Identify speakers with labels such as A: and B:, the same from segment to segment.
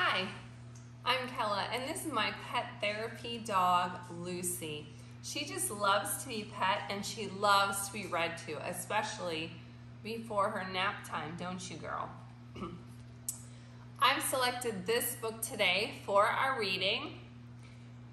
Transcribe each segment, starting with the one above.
A: Hi, I'm Kella, and this is my pet therapy dog, Lucy. She just loves to be pet and she loves to be read to, especially before her nap time, don't you, girl? I've selected this book today for our reading.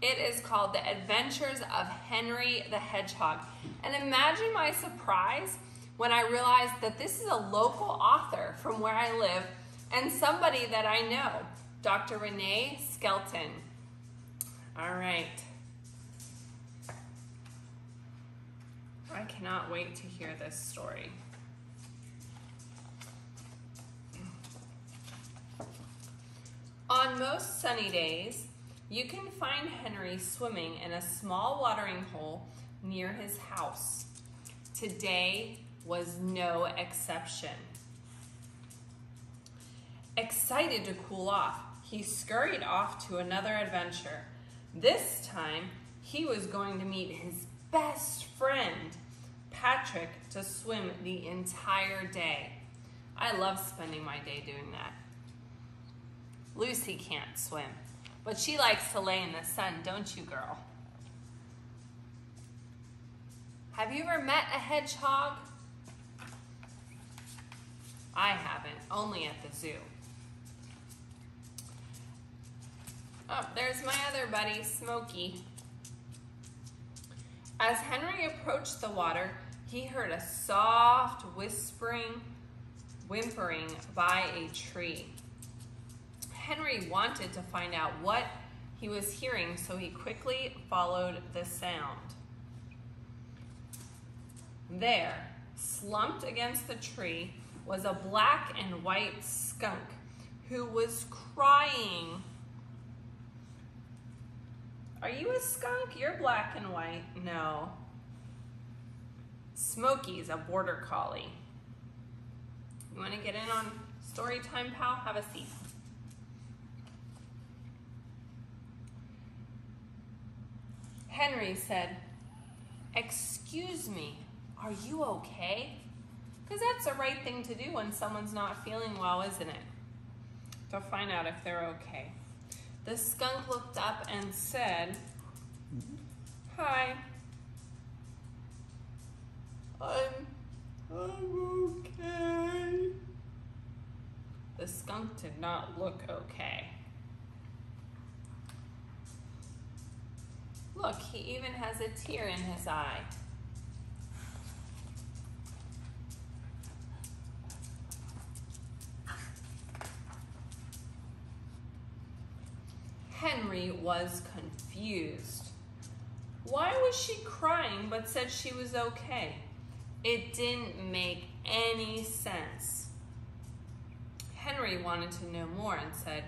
A: It is called The Adventures of Henry the Hedgehog. And imagine my surprise when I realized that this is a local author from where I live and somebody that I know, Dr. Renee Skelton. All right. I cannot wait to hear this story. On most sunny days, you can find Henry swimming in a small watering hole near his house. Today was no exception. Excited to cool off, he scurried off to another adventure. This time, he was going to meet his best friend, Patrick, to swim the entire day. I love spending my day doing that. Lucy can't swim. But she likes to lay in the sun, don't you, girl? Have you ever met a hedgehog? I haven't, only at the zoo. Oh, there's my other buddy, Smokey. As Henry approached the water, he heard a soft whispering, whimpering by a tree. Henry wanted to find out what he was hearing, so he quickly followed the sound. There, slumped against the tree, was a black and white skunk who was crying. Are you a skunk? You're black and white. No. Smokey's a border collie. You want to get in on story time, pal? Have a seat. Henry said, Excuse me, are you okay? Because that's the right thing to do when someone's not feeling well, isn't it? To find out if they're okay. The skunk looked up and said, Hi. I'm, I'm okay. The skunk did not look okay. Look, he even has a tear in his eye. Henry was confused. Why was she crying but said she was okay? It didn't make any sense. Henry wanted to know more and said,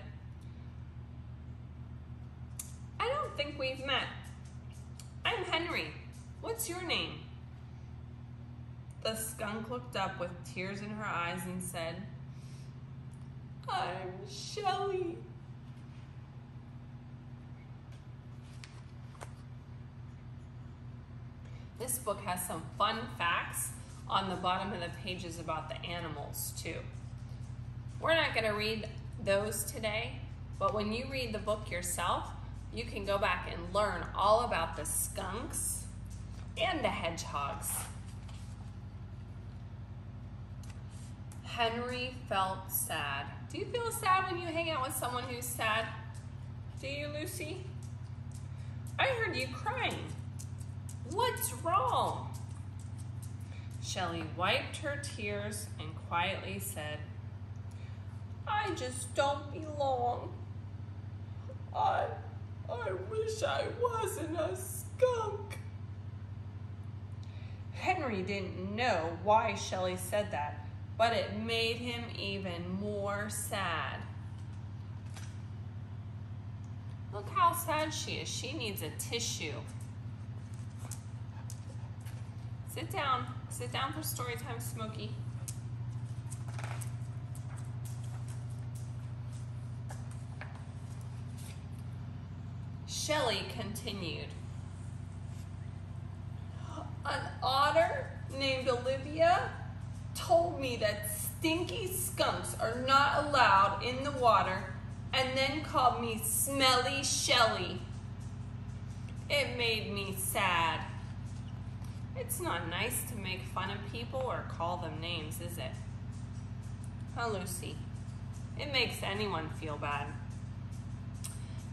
A: I don't think we've met. I'm Henry. What's your name? The skunk looked up with tears in her eyes and said, I'm Shelly. This book has some fun facts on the bottom of the pages about the animals too. We're not going to read those today, but when you read the book yourself, you can go back and learn all about the skunks and the hedgehogs. Henry felt sad. Do you feel sad when you hang out with someone who's sad? Do you, Lucy? I heard you crying. What's wrong? Shelley wiped her tears and quietly said, I just don't belong. I I wish I wasn't a skunk. Henry didn't know why Shelley said that, but it made him even more sad. Look how sad she is. She needs a tissue. Sit down. Sit down for story time, Smokey. Shelley continued. An otter named Olivia told me that stinky skunks are not allowed in the water and then called me Smelly Shelly. It made me sad. It's not nice to make fun of people or call them names, is it? Huh, Lucy? It makes anyone feel bad.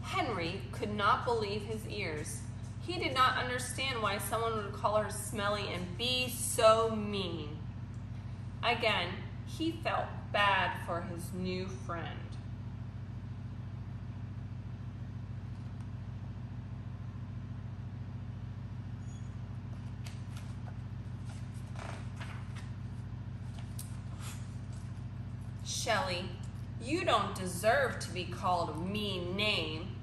A: Henry could not believe his ears. He did not understand why someone would call her smelly and be so mean. Again, he felt bad for his new friend. Shelly, you don't deserve to be called a mean name.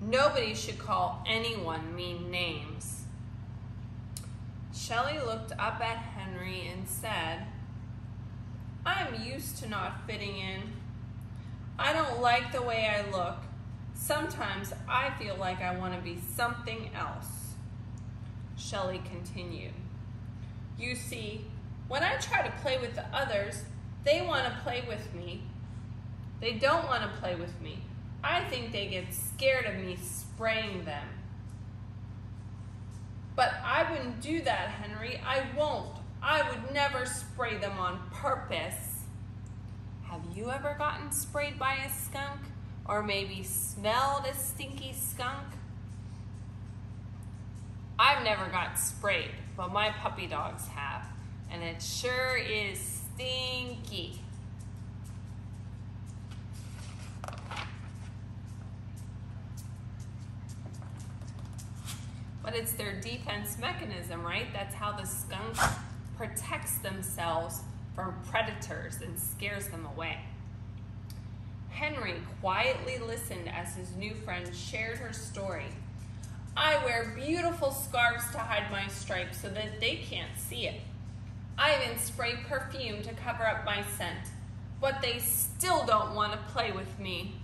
A: Nobody should call anyone mean names. Shelly looked up at Henry and said, I'm used to not fitting in. I don't like the way I look. Sometimes I feel like I want to be something else. Shelly continued. You see, when I try to play with the others, they want to play with me. They don't want to play with me. I think they get scared of me spraying them. But I wouldn't do that, Henry. I won't. I would never spray them on purpose. Have you ever gotten sprayed by a skunk? Or maybe smelled a stinky skunk? I've never got sprayed, but my puppy dogs have. And it sure is stinky. But it's their defense mechanism, right? That's how the skunk protects themselves from predators and scares them away. Henry quietly listened as his new friend shared her story. I wear beautiful scarves to hide my stripes so that they can't see it. I even spray perfume to cover up my scent, but they still don't want to play with me.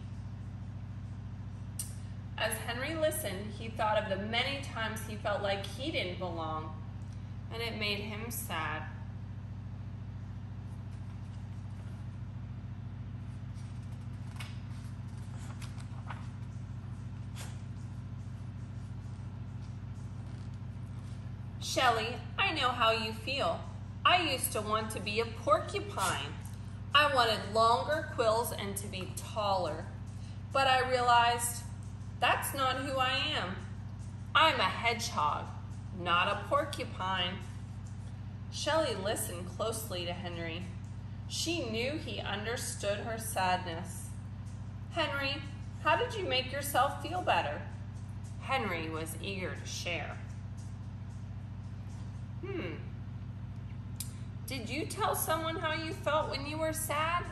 A: As Henry listened, he thought of the many times he felt like he didn't belong, and it made him sad. Shelly, I know how you feel. I used to want to be a porcupine. I wanted longer quills and to be taller. But I realized that's not who I am. I'm a hedgehog, not a porcupine. Shelley listened closely to Henry. She knew he understood her sadness. Henry, how did you make yourself feel better? Henry was eager to share. Hmm. Did you tell someone how you felt when you were sad?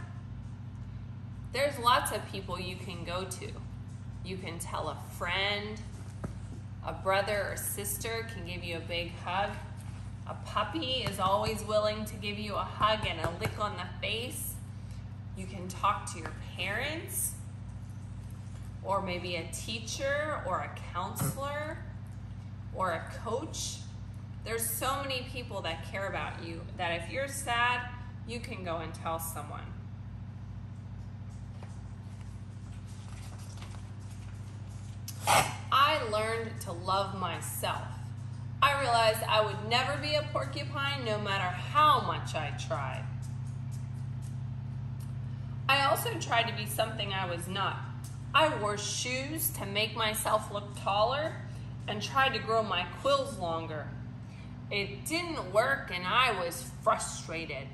A: There's lots of people you can go to. You can tell a friend, a brother or sister can give you a big hug. A puppy is always willing to give you a hug and a lick on the face. You can talk to your parents, or maybe a teacher, or a counselor, or a coach. There's so many people that care about you that if you're sad, you can go and tell someone. I learned to love myself. I realized I would never be a porcupine no matter how much I tried. I also tried to be something I was not. I wore shoes to make myself look taller and tried to grow my quills longer. It didn't work and I was frustrated.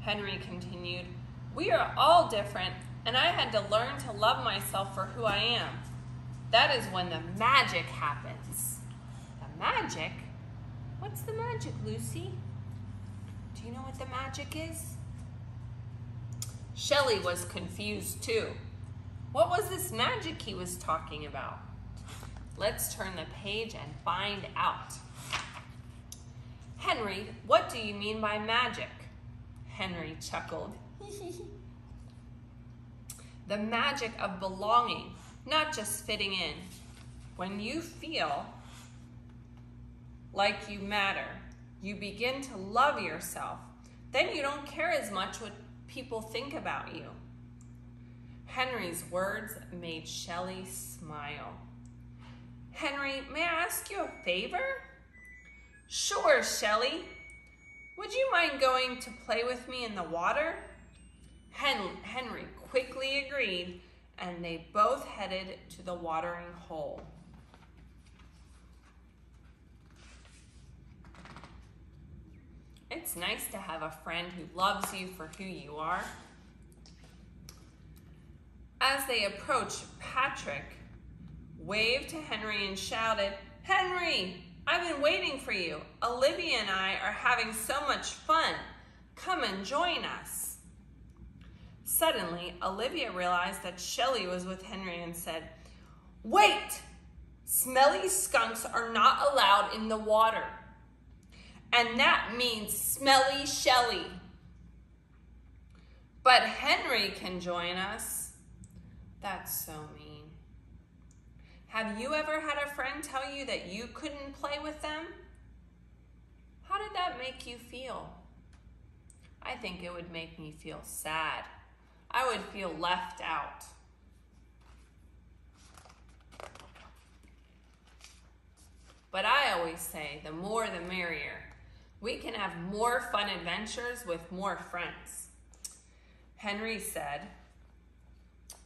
A: Henry continued, We are all different and I had to learn to love myself for who I am. That is when the magic happens. The magic? What's the magic, Lucy? Do you know what the magic is? Shelley was confused too. What was this magic he was talking about? Let's turn the page and find out. Henry, what do you mean by magic? Henry chuckled. the magic of belonging, not just fitting in. When you feel like you matter, you begin to love yourself. Then you don't care as much what people think about you. Henry's words made Shelley smile. Henry, may I ask you a favor? Sure, Shelley. Would you mind going to play with me in the water? Hen- Henry quickly agreed, and they both headed to the watering hole. It's nice to have a friend who loves you for who you are. As they approached, Patrick waved to Henry and shouted, Henry, I've been waiting for you. Olivia and I are having so much fun. Come and join us. Suddenly, Olivia realized that Shelley was with Henry and said, Wait! Smelly skunks are not allowed in the water. And that means smelly Shelley. But Henry can join us. That's so mean. Have you ever had a friend tell you that you couldn't play with them? How did that make you feel? I think it would make me feel sad. I would feel left out. But I always say the more the merrier. We can have more fun adventures with more friends. Henry said,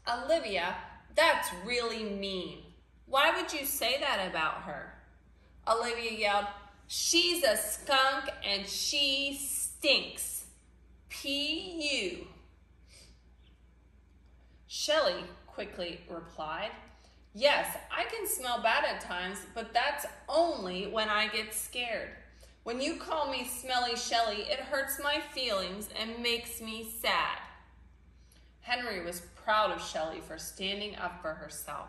A: Olivia, that's really mean. Why would you say that about her? Olivia yelled, She's a skunk and she stinks. P.U. Shelley quickly replied, Yes, I can smell bad at times, but that's only when I get scared. When you call me Smelly Shelly, it hurts my feelings and makes me sad. Henry was proud of Shelley for standing up for herself.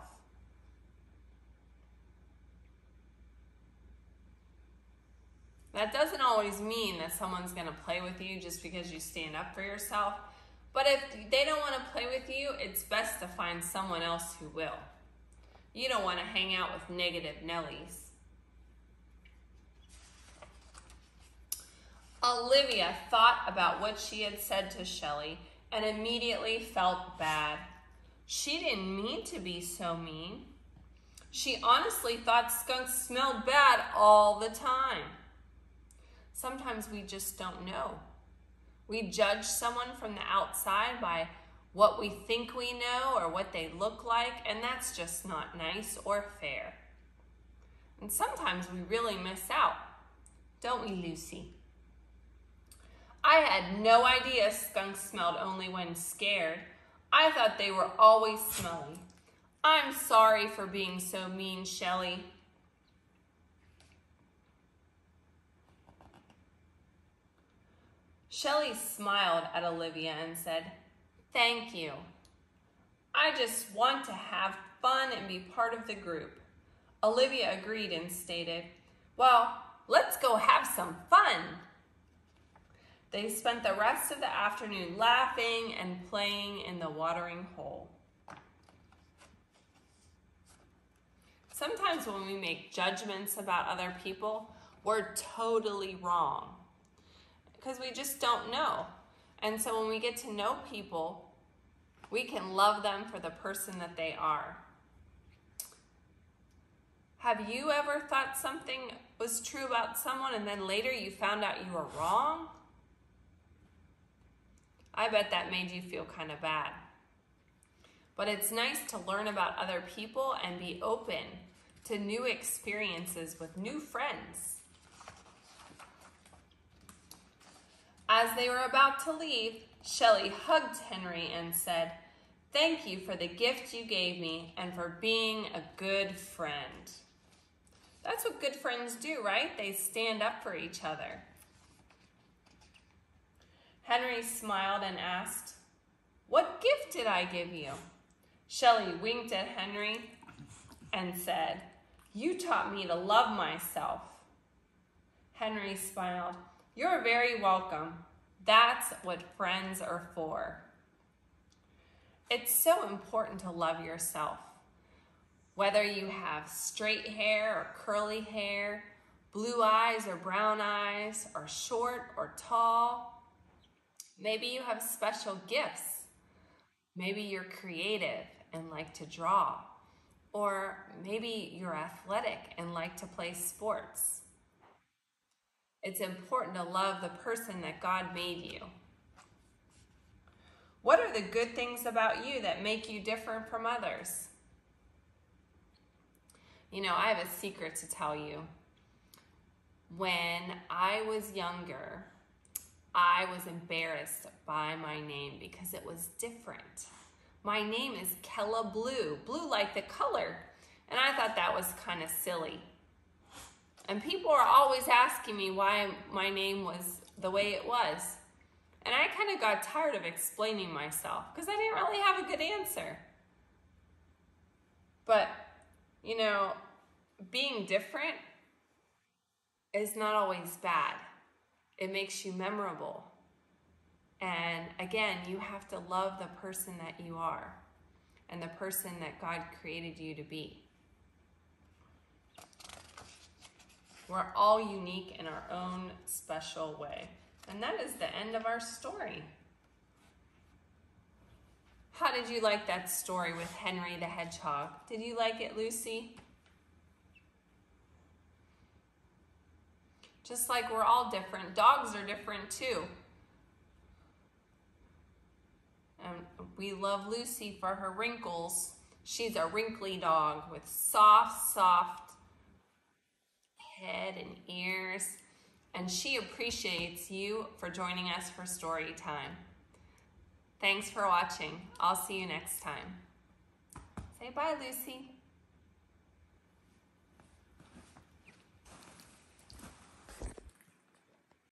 A: That doesn't always mean that someone's going to play with you just because you stand up for yourself. But if they don't want to play with you, it's best to find someone else who will. You don't want to hang out with negative Nellies. Olivia thought about what she had said to Shelley and immediately felt bad. She didn't mean to be so mean. She honestly thought skunks smelled bad all the time. Sometimes we just don't know. We judge someone from the outside by what we think we know or what they look like, and that's just not nice or fair. And sometimes we really miss out, don't we, Lucy? I had no idea skunks smelled only when scared. I thought they were always smelly. I'm sorry for being so mean, Shelley. Shelley smiled at Olivia and said, Thank you. I just want to have fun and be part of the group. Olivia agreed and stated, Well, let's go have some fun. They spent the rest of the afternoon laughing and playing in the watering hole. Sometimes when we make judgments about other people, we're totally wrong because we just don't know. And so when we get to know people, we can love them for the person that they are. Have you ever thought something was true about someone and then later you found out you were wrong? I bet that made you feel kind of bad. But it's nice to learn about other people and be open to new experiences with new friends. As they were about to leave, Shelley hugged Henry and said, Thank you for the gift you gave me and for being a good friend. That's what good friends do, right? They stand up for each other. Henry smiled and asked, What gift did I give you? Shelley winked at Henry and said, You taught me to love myself. Henry smiled, You're very welcome. That's what friends are for. It's so important to love yourself. Whether you have straight hair or curly hair, blue eyes or brown eyes, or short or tall, maybe you have special gifts. Maybe you're creative and like to draw. Or maybe you're athletic and like to play sports. It's important to love the person that God made you. What are the good things about you that make you different from others? You know, I have a secret to tell you. When I was younger, I was embarrassed by my name because it was different. My name is Kella Blue, blue like the color. And I thought that was kind of silly. And people are always asking me why my name was the way it was. And I kind of got tired of explaining myself because I didn't really have a good answer. But, you know, being different is not always bad. It makes you memorable. And again, you have to love the person that you are and the person that God created you to be. We're all unique in our own special way. And that is the end of our story. How did you like that story with Henry the Hedgehog? Did you like it, Lucy? Just like we're all different, dogs are different too. And we love Lucy for her wrinkles. She's a wrinkly dog with soft, soft head and ears. And she appreciates you for joining us for story time. Thanks for watching. I'll see you next time. Say bye, Lucy.